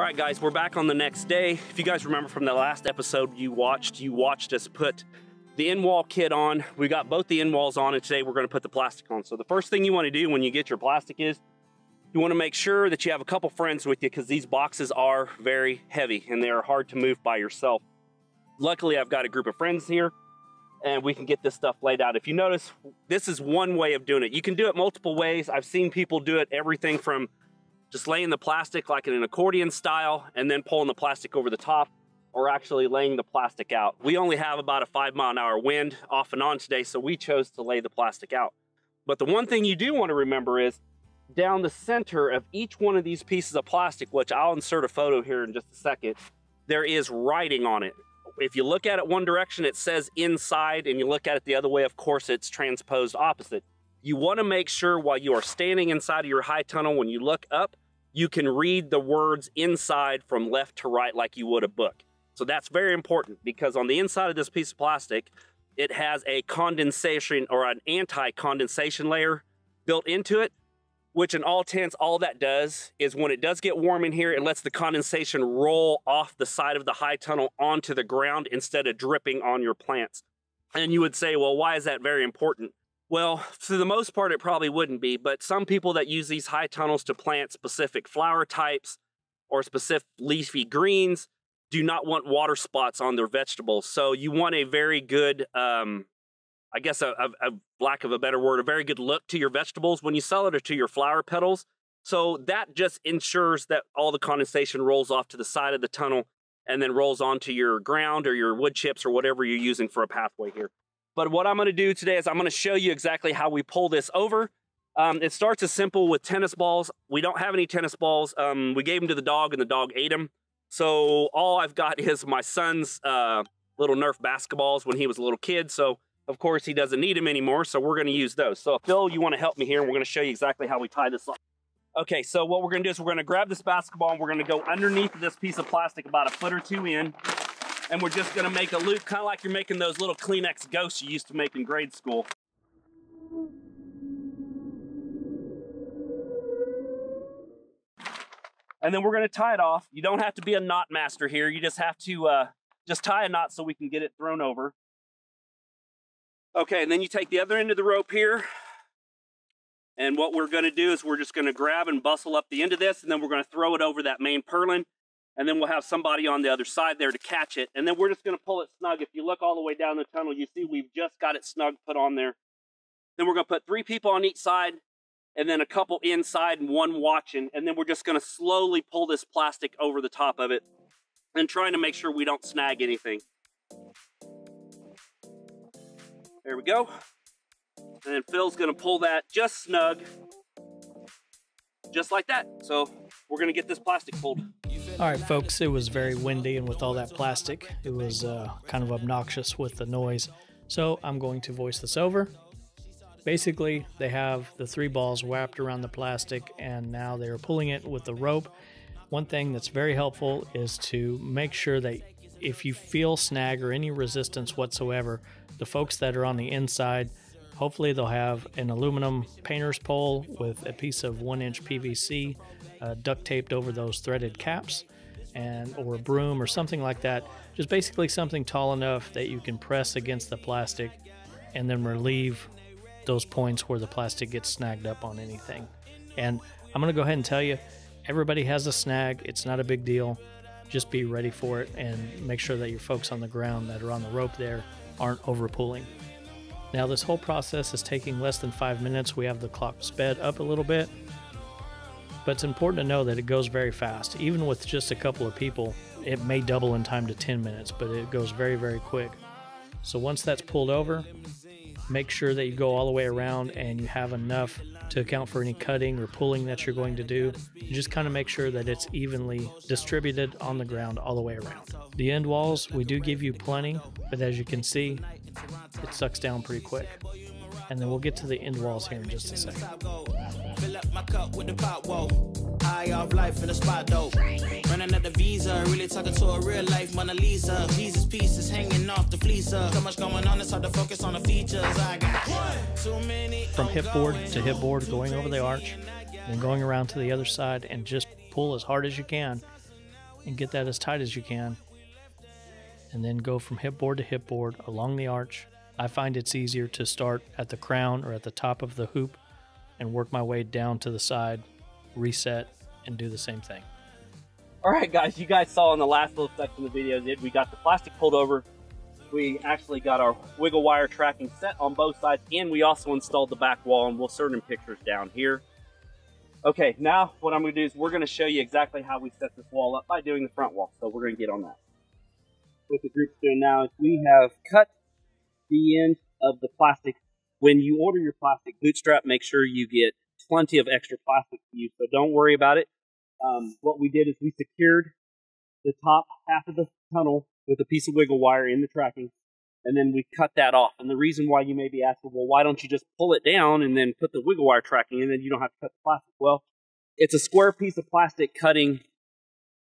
All right, guys, we're back on the next day. If you guys remember from the last episode you watched, you watched us put the end-wall kit on. We got both the end-walls on, and today we're gonna put the plastic on. So the first thing you wanna do when you get your plastic is, you wanna make sure that you have a couple friends with you because these boxes are very heavy and they are hard to move by yourself. Luckily, I've got a group of friends here and we can get this stuff laid out. If you notice, this is one way of doing it. You can do it multiple ways. I've seen people do it everything from just laying the plastic like in an accordion style and then pulling the plastic over the top or actually laying the plastic out. We only have about a five mile an hour wind off and on today, so we chose to lay the plastic out. But the one thing you do want to remember is down the center of each one of these pieces of plastic, which I'll insert a photo here in just a second, there is writing on it. If you look at it one direction, it says inside, and you look at it the other way, of course, it's transposed opposite. You want to make sure while you are standing inside of your high tunnel, when you look up, you can read the words inside from left to right like you would a book. So that's very important because on the inside of this piece of plastic, it has a condensation or an anti-condensation layer built into it, which in all tents, all that does is when it does get warm in here, it lets the condensation roll off the side of the high tunnel onto the ground instead of dripping on your plants. And you would say, well, why is that very important? Well, for the most part, it probably wouldn't be, but some people that use these high tunnels to plant specific flower types or specific leafy greens do not want water spots on their vegetables. So you want a very good, um, I guess, a, a, a, lack of a better word, a very good look to your vegetables when you sell it or to your flower petals. So that just ensures that all the condensation rolls off to the side of the tunnel and then rolls onto your ground or your wood chips or whatever you're using for a pathway here. But what I'm gonna do today is I'm gonna show you exactly how we pull this over. Um, it starts as simple with tennis balls. We don't have any tennis balls. Um, we gave them to the dog and the dog ate them. So all I've got is my son's uh, little Nerf basketballs when he was a little kid. So of course he doesn't need them anymore. So we're gonna use those. So Phil, you wanna help me here and we're gonna show you exactly how we tie this up. Okay, so what we're gonna do is we're gonna grab this basketball and we're gonna go underneath this piece of plastic about a foot or two in and we're just gonna make a loop, kind of like you're making those little Kleenex ghosts you used to make in grade school. And then we're gonna tie it off. You don't have to be a knot master here. You just have to uh, just tie a knot so we can get it thrown over. Okay, and then you take the other end of the rope here. And what we're gonna do is we're just gonna grab and bustle up the end of this, and then we're gonna throw it over that main purlin and then we'll have somebody on the other side there to catch it. And then we're just going to pull it snug. If you look all the way down the tunnel, you see we've just got it snug put on there. Then we're going to put three people on each side and then a couple inside and one watching. And then we're just going to slowly pull this plastic over the top of it and trying to make sure we don't snag anything. There we go. And then Phil's going to pull that just snug, just like that. So we're going to get this plastic pulled. All right, folks, it was very windy, and with all that plastic, it was uh, kind of obnoxious with the noise. So I'm going to voice this over. Basically, they have the three balls wrapped around the plastic, and now they're pulling it with the rope. One thing that's very helpful is to make sure that if you feel snag or any resistance whatsoever, the folks that are on the inside, hopefully they'll have an aluminum painter's pole with a piece of one inch PVC uh, duct taped over those threaded caps and or a broom or something like that. Just basically something tall enough that you can press against the plastic and then relieve those points where the plastic gets snagged up on anything. And i'm going to go ahead and tell you everybody has a snag. It's not a big deal. Just be ready for it and make sure that your folks on the ground that are on the rope there aren't over pulling now this whole process is taking less than five minutes we have the clock sped up a little bit but it's important to know that it goes very fast. Even with just a couple of people, it may double in time to 10 minutes, but it goes very, very quick. So once that's pulled over, make sure that you go all the way around and you have enough to account for any cutting or pulling that you're going to do. And just kind of make sure that it's evenly distributed on the ground all the way around. The end walls, we do give you plenty, but as you can see, it sucks down pretty quick. And then we'll get to the end walls here in just a second. Fill up my cup with the pot, whoa. Eye of life in the spot, though. Running at the visa, really talking to a real life Mona Lisa. Jesus pieces hanging off the fleecer. Uh. So much going on, it's hard to focus on the features. I got too many. From hip board to hip board, going over the arch, then going around to the other side, and just pull as hard as you can. and get that as tight as you can. And then go from hip board to hip board along the arch. I find it's easier to start at the crown or at the top of the hoop and work my way down to the side, reset, and do the same thing. All right, guys, you guys saw in the last little section of the video that we got the plastic pulled over. We actually got our wiggle wire tracking set on both sides, and we also installed the back wall, and we'll sort in pictures down here. Okay, now what I'm going to do is we're going to show you exactly how we set this wall up by doing the front wall. So we're going to get on that. What the group's doing now is we have cut the end of the plastic. When you order your plastic bootstrap, make sure you get plenty of extra plastic to use. So don't worry about it. Um, what we did is we secured the top half of the tunnel with a piece of wiggle wire in the tracking, and then we cut that off. And the reason why you may be asking, well, why don't you just pull it down and then put the wiggle wire tracking, and then you don't have to cut the plastic? Well, it's a square piece of plastic cutting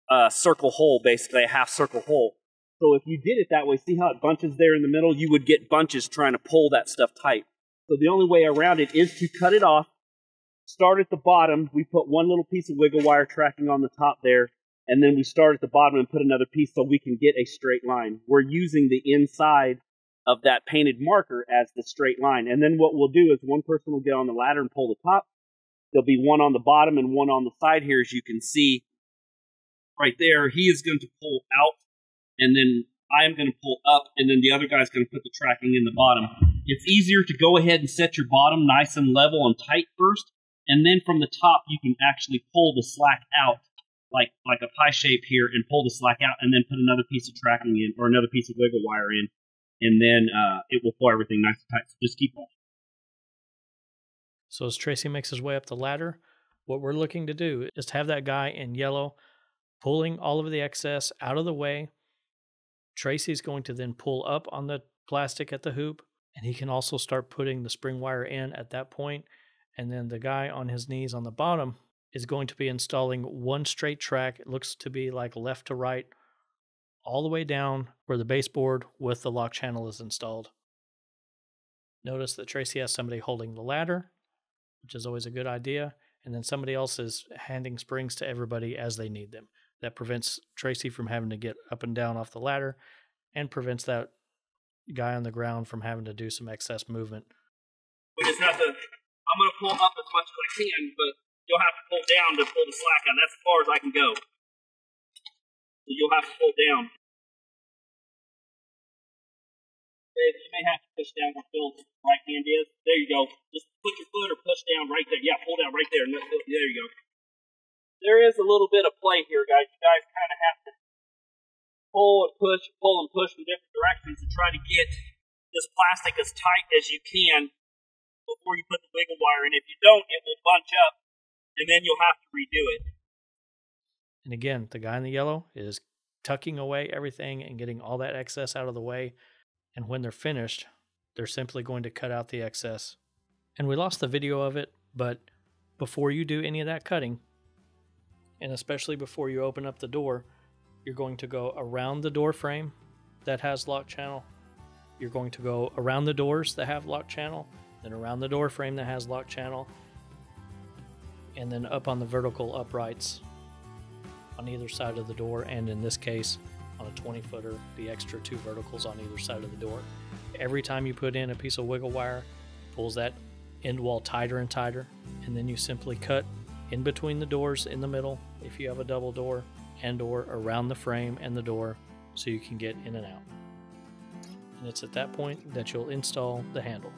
a circle hole, basically a half circle hole. So if you did it that way, see how it bunches there in the middle? You would get bunches trying to pull that stuff tight. So the only way around it is to cut it off, start at the bottom. We put one little piece of wiggle wire tracking on the top there, and then we start at the bottom and put another piece so we can get a straight line. We're using the inside of that painted marker as the straight line. And then what we'll do is one person will get on the ladder and pull the top. There'll be one on the bottom and one on the side here, as you can see right there. He is going to pull out, and then I'm going to pull up, and then the other guy's going to put the tracking in the bottom. It's easier to go ahead and set your bottom nice and level and tight first, and then from the top you can actually pull the slack out like like a pie shape here and pull the slack out and then put another piece of tracking in or another piece of wiggle wire in and then uh, it will pull everything nice and tight so just keep going So as Tracy makes his way up the ladder, what we're looking to do is to have that guy in yellow pulling all of the excess out of the way. Tracy's going to then pull up on the plastic at the hoop, and he can also start putting the spring wire in at that point. And then the guy on his knees on the bottom is going to be installing one straight track. It looks to be like left to right, all the way down where the baseboard with the lock channel is installed. Notice that Tracy has somebody holding the ladder, which is always a good idea, and then somebody else is handing springs to everybody as they need them. That prevents Tracy from having to get up and down off the ladder and prevents that guy on the ground from having to do some excess movement. we just have to i'm going to pull up as much as i can but you'll have to pull down to pull the slack on. that's as far as i can go so you'll have to pull down you may have to push down where Phil's right hand is. There you go. Just put your foot or push down right there. Yeah, pull down right there. There you go. There is a little bit of play here, guys. You guys kind of have to pull and push, pull and push in different directions to try to get this plastic as tight as you can before you put the wiggle wire in. If you don't, it will bunch up, and then you'll have to redo it. And again, the guy in the yellow is tucking away everything and getting all that excess out of the way. And when they're finished, they're simply going to cut out the excess. And we lost the video of it, but before you do any of that cutting, and especially before you open up the door, you're going to go around the door frame that has lock channel. You're going to go around the doors that have lock channel, then around the door frame that has lock channel, and then up on the vertical uprights on either side of the door, and in this case, on a 20 footer, the extra two verticals on either side of the door. Every time you put in a piece of wiggle wire, pulls that end wall tighter and tighter, and then you simply cut in between the doors in the middle if you have a double door, and or around the frame and the door so you can get in and out. And it's at that point that you'll install the handle.